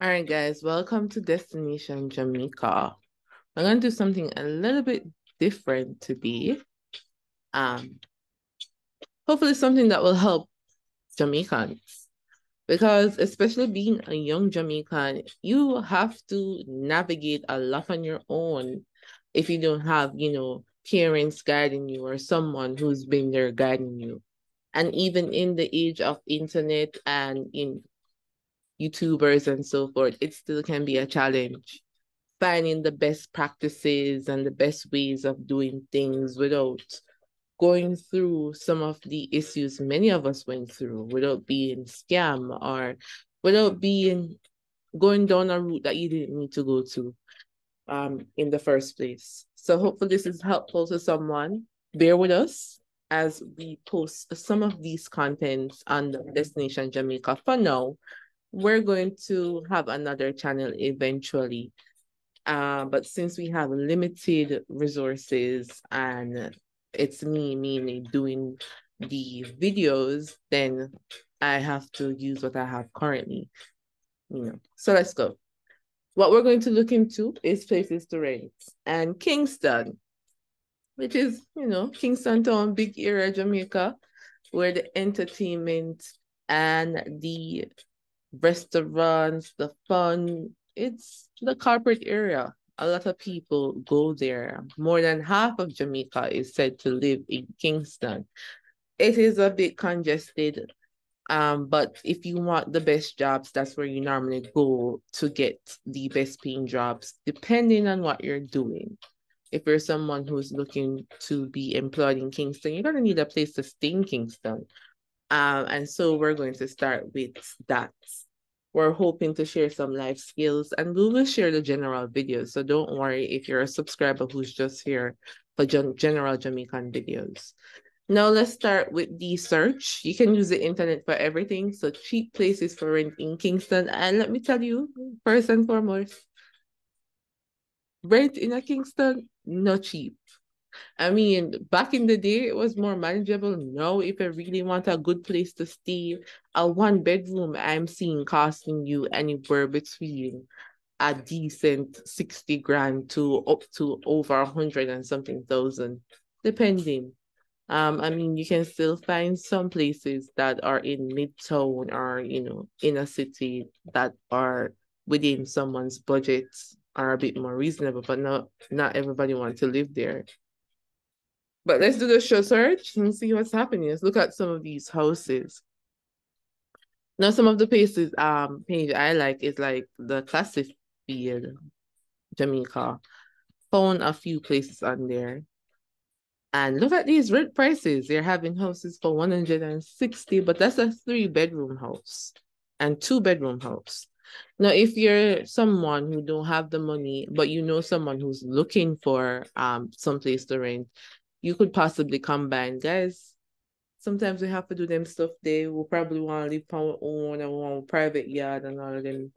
All right, guys, welcome to Destination Jamaica. I'm going to do something a little bit different today. Um, hopefully something that will help Jamaicans. Because especially being a young Jamaican, you have to navigate a lot on your own if you don't have, you know, parents guiding you or someone who's been there guiding you. And even in the age of internet and in YouTubers and so forth, it still can be a challenge. Finding the best practices and the best ways of doing things without going through some of the issues many of us went through, without being scam or without being going down a route that you didn't need to go to um in the first place. So hopefully this is helpful to someone. Bear with us as we post some of these contents on the Destination Jamaica for now we're going to have another channel eventually. Uh, but since we have limited resources and it's me mainly doing the videos, then I have to use what I have currently. You know, so let's go. What we're going to look into is places to rent and Kingston, which is, you know, Kingston town, big area, Jamaica, where the entertainment and the restaurants, the fun. It's the corporate area. A lot of people go there. More than half of Jamaica is said to live in Kingston. It is a bit congested, um, but if you want the best jobs, that's where you normally go to get the best paying jobs, depending on what you're doing. If you're someone who's looking to be employed in Kingston, you're gonna need a place to stay in Kingston. Um, and so we're going to start with that. We're hoping to share some life skills and we will share the general videos. So don't worry if you're a subscriber who's just here for general Jamaican videos. Now let's start with the search. You can use the internet for everything. So cheap places for rent in Kingston. And let me tell you, first and foremost, rent in a Kingston, not cheap. I mean, back in the day, it was more manageable. Now, if I really want a good place to stay, a one bedroom I'm seeing costing you anywhere between a decent 60 grand to up to over a hundred and something thousand, depending. Um, I mean, you can still find some places that are in midtown or, you know, in a city that are within someone's budget are a bit more reasonable, but not not everybody wants to live there. But let's do the show search and see what's happening. Let's look at some of these houses. Now, some of the places um page I like is like the classic field, Jamaica. Found a few places on there. And look at these rent prices. They're having houses for 160, but that's a three bedroom house and two bedroom house. Now, if you're someone who don't have the money, but you know someone who's looking for um some place to rent, you could possibly combine. Guys, sometimes we have to do them stuff they will probably want to live on our own and want private yard and all of them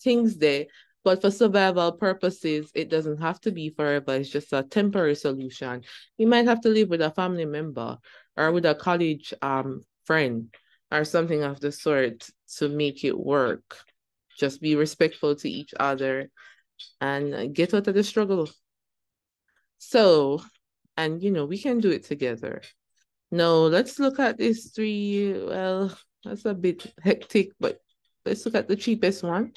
things there. But for survival purposes, it doesn't have to be forever. It's just a temporary solution. You might have to live with a family member or with a college um friend or something of the sort to make it work. Just be respectful to each other and get out of the struggle. So and you know we can do it together no let's look at these three well that's a bit hectic but let's look at the cheapest one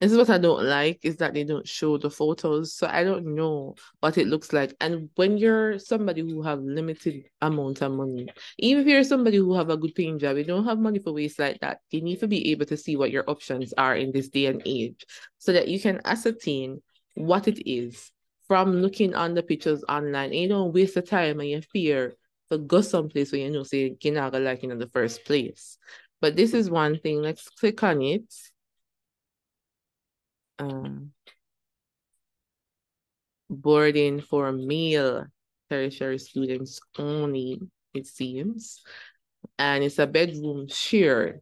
this is what I don't like is that they don't show the photos. So I don't know what it looks like. And when you're somebody who have limited amount of money, even if you're somebody who have a good paying job, you don't have money for waste like that. You need to be able to see what your options are in this day and age so that you can ascertain what it is from looking on the pictures online. you don't waste the time and you fear to go someplace where you know say you're not gonna like in the first place. But this is one thing. Let's click on it. Um, boarding for male tertiary students only, it seems. And it's a bedroom share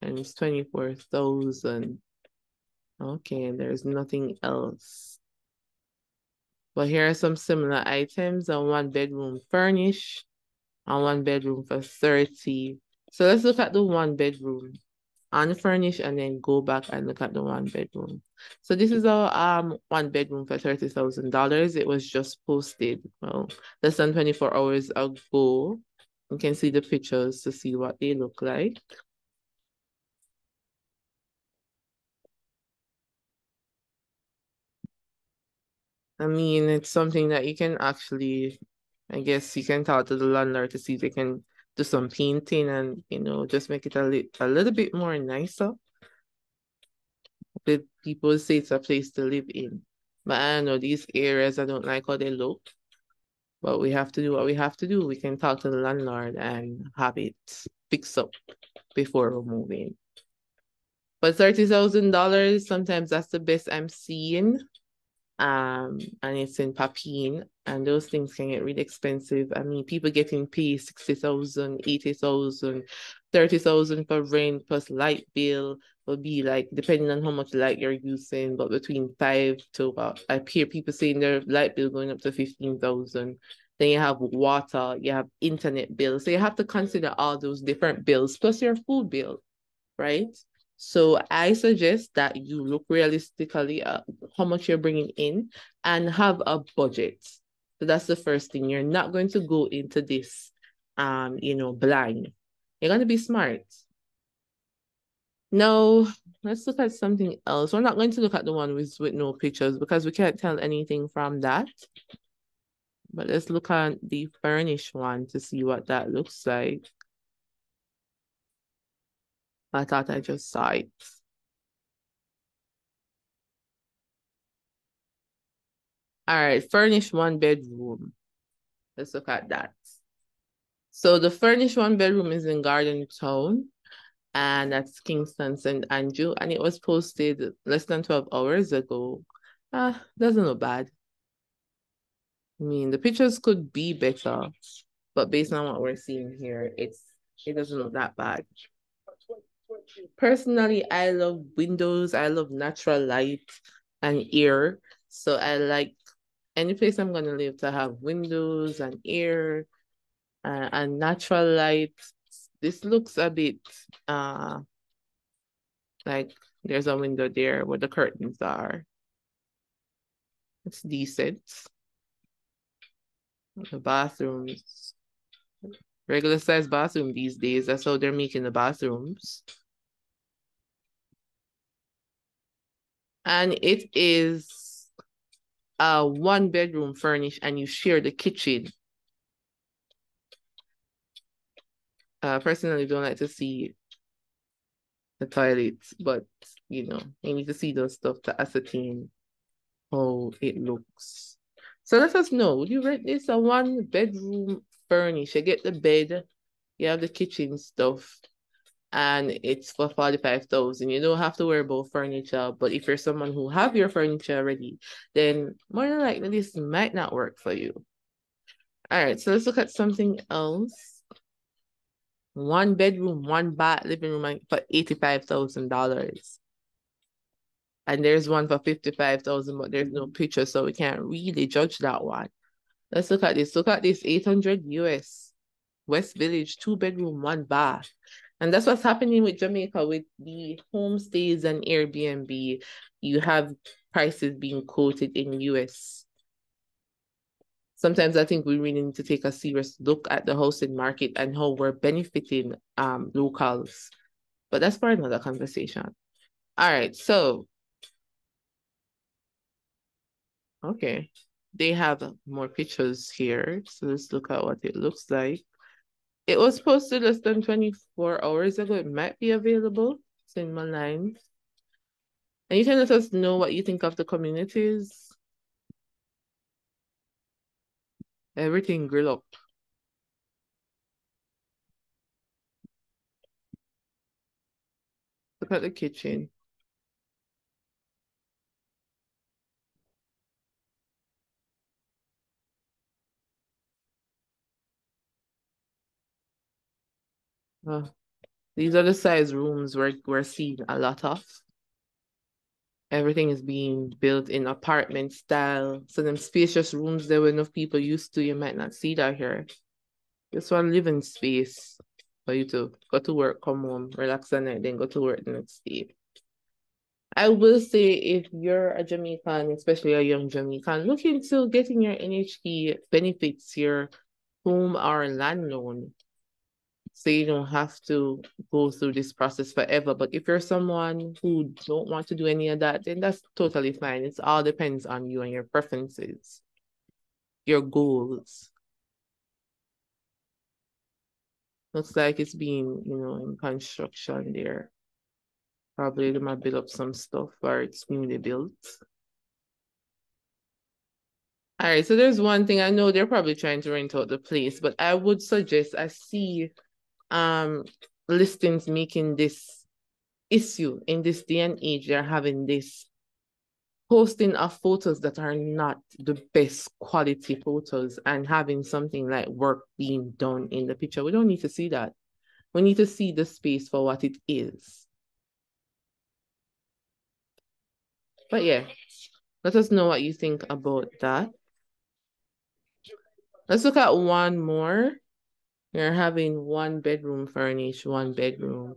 and it's 24,000. Okay, and there's nothing else. But here are some similar items. A one bedroom furnished and one bedroom for 30. So let's look at the one bedroom unfurnished and then go back and look at the one bedroom. So this is our um one bedroom for thirty thousand dollars. It was just posted well less than 24 hours ago. You can see the pictures to see what they look like. I mean, it's something that you can actually, I guess you can talk to the landlord to see if they can do some painting and, you know, just make it a, li a little bit more nicer. The people say it's a place to live in. But I know these areas, I don't like how they look. But we have to do what we have to do. We can talk to the landlord and have it fixed up before we move in. But $30,000, sometimes that's the best I'm seeing um, and it's in Papine, and those things can get really expensive. I mean, people getting paid 60,000, 80,000, 30,000 for rent plus light bill will be like, depending on how much light you're using, but between five to, uh, I hear people saying their light bill going up to 15,000. Then you have water, you have internet bills. So you have to consider all those different bills plus your food bill, right? So I suggest that you look realistically at how much you're bringing in and have a budget. So that's the first thing. You're not going to go into this, um, you know, blind. You're going to be smart. Now, let's look at something else. We're not going to look at the one with, with no pictures because we can't tell anything from that. But let's look at the furnished one to see what that looks like. I thought I just saw it. All right, furnished one bedroom. Let's look at that. So the furnished one bedroom is in Garden Town, and that's Kingston St. Andrew, and it was posted less than 12 hours ago. Ah, doesn't look bad. I mean, the pictures could be better, but based on what we're seeing here, it's it doesn't look that bad. Personally, I love windows. I love natural light and air. So I like any place I'm gonna live to have windows and air uh, and natural light. This looks a bit uh like there's a window there where the curtains are. It's decent. The bathrooms, regular size bathroom these days. That's how they're making the bathrooms. And it is a one bedroom furnished and you share the kitchen. Uh, personally, don't like to see the toilets, but you know, you need to see those stuff to ascertain how it looks. So let us know. Would you rent this a one bedroom furnished? You get the bed, you have the kitchen stuff, and it's for 45,000. You don't have to worry about furniture, but if you're someone who have your furniture already, then more than likely this might not work for you. All right, so let's look at something else. One bedroom, one bath, living room for $85,000. And there's one for 55,000, but there's no mm-hmm. picture, so we can't really judge that one. Let's look at this. Look at this 800 US West Village, two bedroom, one bath. And that's what's happening with Jamaica with the homestays and Airbnb. You have prices being quoted in US. Sometimes I think we really need to take a serious look at the housing market and how we're benefiting um locals. But that's for another conversation. All right, so okay. They have more pictures here. So let's look at what it looks like. It was posted less than 24 hours ago. It might be available. It's in my line. And you can let us know what you think of the communities. Everything grill up. Look at the kitchen. These are the size rooms we're, we're seeing a lot of. Everything is being built in apartment style. So them spacious rooms there were enough people used to, you might not see that here. This one living space. for you to go to work, come home, relax at night, then go to work the next day. I will say if you're a Jamaican, especially a young Jamaican, look into getting your NHT benefits, your home or land loan. So you don't have to go through this process forever. But if you're someone who don't want to do any of that, then that's totally fine. It all depends on you and your preferences, your goals. Looks like it's being, you know, in construction there. Probably they might build up some stuff or it's newly built. All right, so there's one thing I know they're probably trying to rent out the place, but I would suggest I see um listings making this issue in this day and age. They're having this posting of photos that are not the best quality photos and having something like work being done in the picture. We don't need to see that. We need to see the space for what it is. But yeah, let us know what you think about that. Let's look at one more. You're having one bedroom furnished, one bedroom,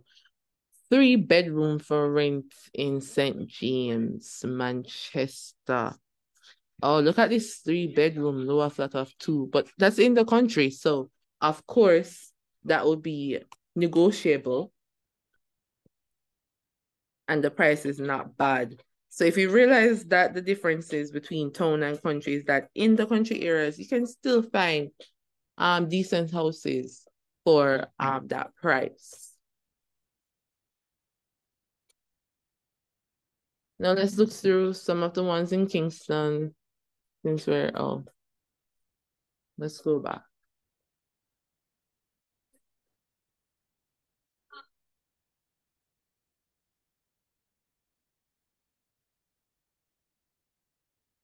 three bedroom for rent in St. James, Manchester. Oh, look at this three bedroom lower flat of two, but that's in the country. So, of course, that would be negotiable. And the price is not bad. So if you realize that the differences between town and country is that in the country areas, you can still find um decent houses for um that price. Now let's look through some of the ones in Kingston since we're oh let's go back.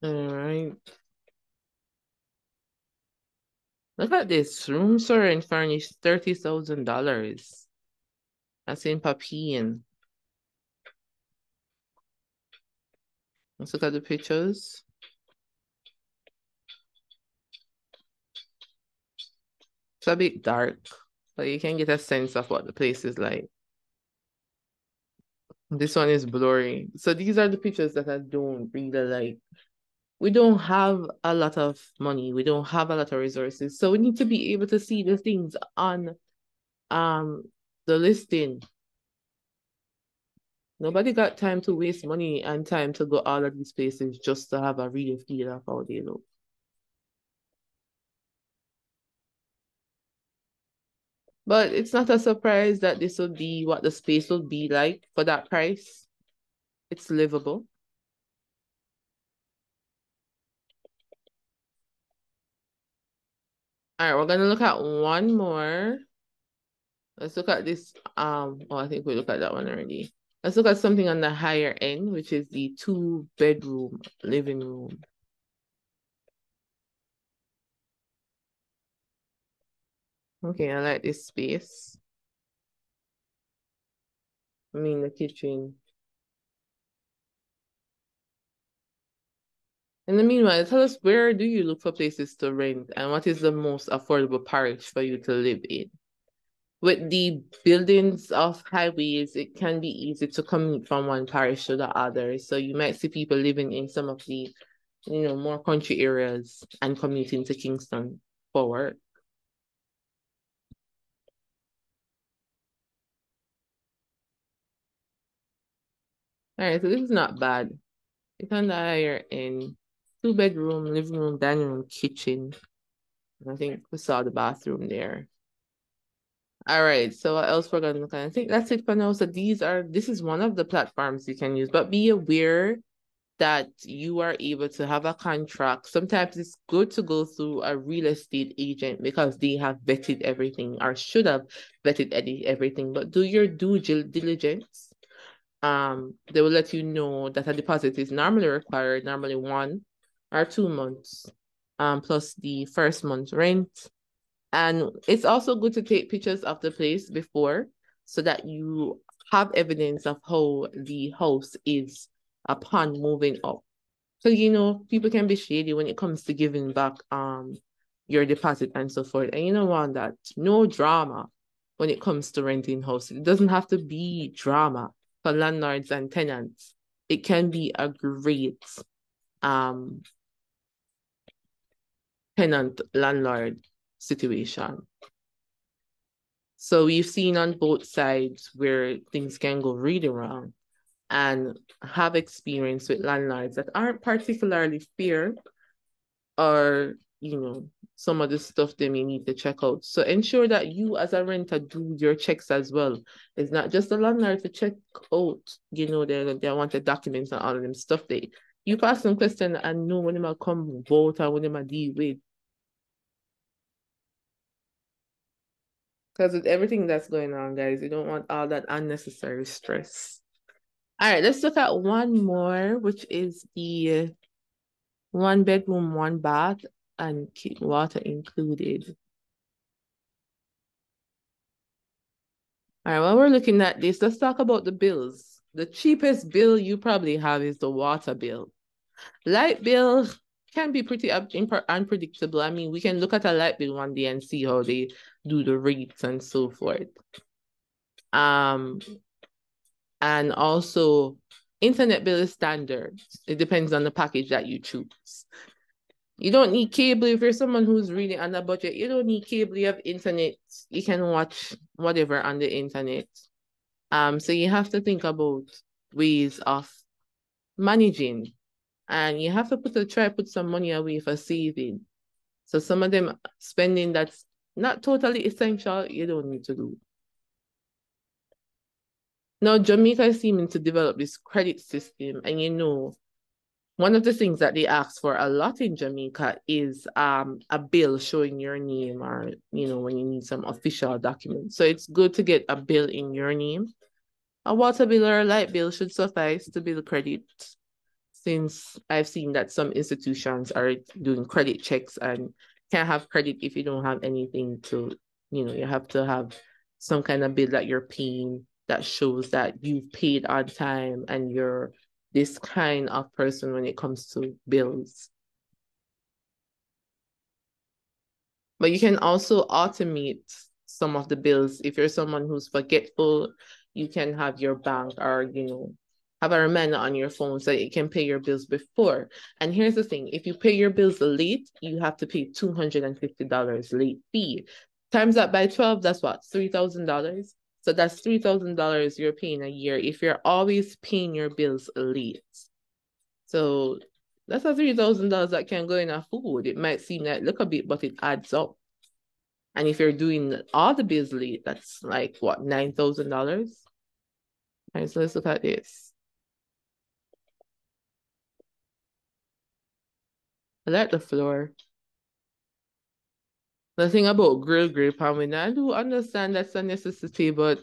All right. Look at this. Rooms are and furnished $30,000. That's in Papine. Let's look at the pictures. It's a bit dark, but you can get a sense of what the place is like. This one is blurry. So these are the pictures that I don't really like we don't have a lot of money. We don't have a lot of resources. So we need to be able to see the things on um the listing. Nobody got time to waste money and time to go all of these places just to have a real feel of how they look. But it's not a surprise that this will be what the space will be like for that price. It's livable All right, we're gonna look at one more. Let's look at this. Um, oh, I think we looked at that one already. Let's look at something on the higher end, which is the two bedroom living room. Okay, I like this space. I mean the kitchen. In the meanwhile, tell us where do you look for places to rent and what is the most affordable parish for you to live in? With the buildings of highways, it can be easy to commute from one parish to the other. So you might see people living in some of the, you know, more country areas and commuting to Kingston for work. All right, so this is not bad. It's on the higher end two bedroom, living room, dining room, kitchen. I think we saw the bathroom there. All right, so what else we're gonna look at? I think that's it for now. So these are this is one of the platforms you can use, but be aware that you are able to have a contract. Sometimes it's good to go through a real estate agent because they have vetted everything or should have vetted everything. But do your due diligence. Um, they will let you know that a deposit is normally required, normally one or two months, um, plus the first month's rent. And it's also good to take pictures of the place before so that you have evidence of how the house is upon moving up. So you know, people can be shady when it comes to giving back um your deposit and so forth. And you don't want that. No drama. when it comes to renting houses. It doesn't have to be drama for landlords and tenants. It can be a great um tenant landlord situation. So we've seen on both sides where things can go really wrong and have experience with landlords that aren't particularly fair or, you know, some of the stuff they may need to check out. So ensure that you as a renter do your checks as well. It's not just the landlord to check out, you know, they they want the documents and all of them stuff they you ask question and know when they might come vote or when they might deal with. Because with everything that's going on, guys, you don't want all that unnecessary stress. All right, let's look at one more, which is the one bedroom, one bath, and water included. All right, while we're looking at this, let's talk about the bills. The cheapest bill you probably have is the water bill. Light bill can be pretty unpredictable. I mean, we can look at a light bill one day and see how they do the rates and so forth. Um, and also internet bill is standard. It depends on the package that you choose. You don't need cable if you're someone who's really on a budget. You don't need cable. You have internet. You can watch whatever on the internet. Um, so you have to think about ways of managing, and you have to put a try put some money away for saving. So some of them spending that's not totally essential. You don't need to do. Now Jamaica is seeming to develop this credit system, and you know one of the things that they ask for a lot in Jamaica is um a bill showing your name or you know when you need some official documents. So it's good to get a bill in your name. A water bill or a light bill should suffice to build credit since I've seen that some institutions are doing credit checks and can't have credit if you don't have anything to, you know, you have to have some kind of bill that you're paying that shows that you've paid on time and you're this kind of person when it comes to bills. But you can also automate some of the bills. If you're someone who's forgetful, you can have your bank or, you know, have a reminder on your phone so you can pay your bills before. And here's the thing if you pay your bills late, you have to pay $250 late fee. Times that by 12, that's what, $3,000? So that's $3,000 you're paying a year if you're always paying your bills late. So that's a $3,000 that can go in a food. It might seem like look a bit, but it adds up. And if you're doing all the bills late, that's like what, $9,000? All right, so let's look at this. I like the floor. The thing about grill grape I mean, I do understand that's a necessity, but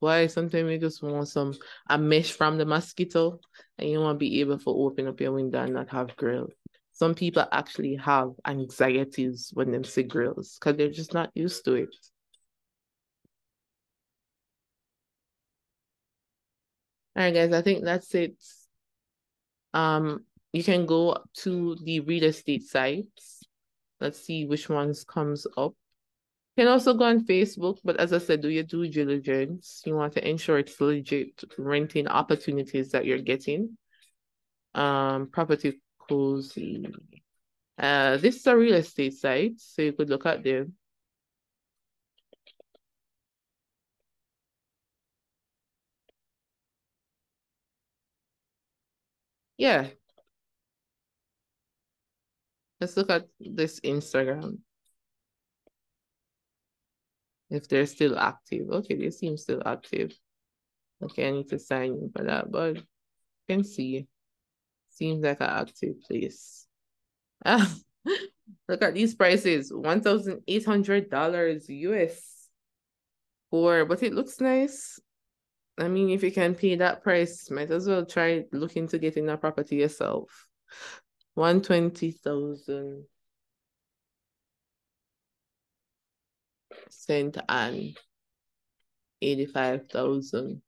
why sometimes you just want some a mesh from the mosquito and you want to be able to open up your window and not have grill. Some people actually have anxieties when they see grills because they're just not used to it. All right, guys, I think that's it. Um, you can go to the real estate sites Let's see which ones comes up. You can also go on Facebook, but as I said, do your due diligence. You want to ensure it's legit renting opportunities that you're getting. Um, property cozy. Uh, this is a real estate site, so you could look at them. Yeah, Let's look at this Instagram. If they're still active. Okay, they seem still active. Okay, I need to sign in for that, but you can see. Seems like an active place. Look at these prices. $1,800 US. For, but it looks nice. I mean, if you can pay that price, might as well try looking to get in a property yourself. 120,000 St. Ann, 85,000.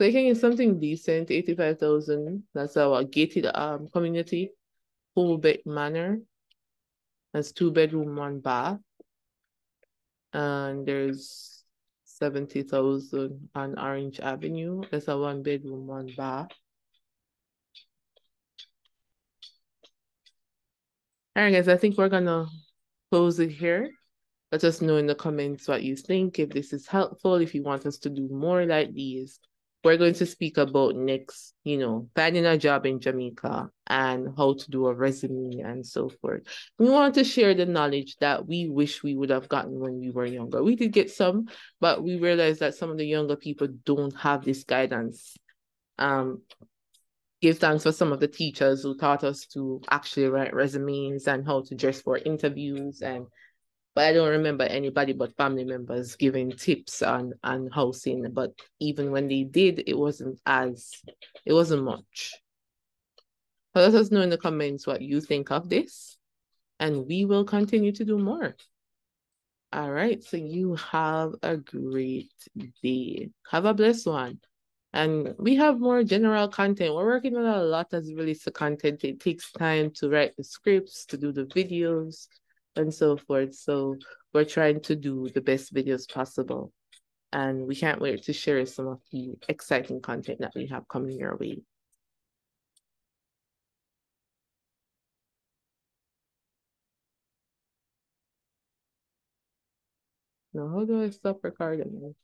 So can get something decent, 85,000. That's our gated um community. Full bed manor. That's two bedroom, one bath. And there's 70,000 on Orange Avenue. That's a one bedroom, one bath. All right, guys, I think we're gonna close it here. Let us know in the comments what you think, if this is helpful, if you want us to do more like these. We're going to speak about next, you know, finding a job in Jamaica and how to do a resume and so forth. We want to share the knowledge that we wish we would have gotten when we were younger. We did get some, but we realized that some of the younger people don't have this guidance. Um, give thanks for some of the teachers who taught us to actually write resumes and how to dress for interviews and but I don't remember anybody but family members giving tips on on housing. But even when they did, it wasn't as it wasn't much. let us know in the comments what you think of this, and we will continue to do more. All right, so you have a great day. Have a blessed one. And we have more general content. We're working on a lot as relates to content. It takes time to write the scripts, to do the videos, and so forth. So we're trying to do the best videos possible. And we can't wait to share some of the exciting content that we have coming your way. Now, how do I stop recording?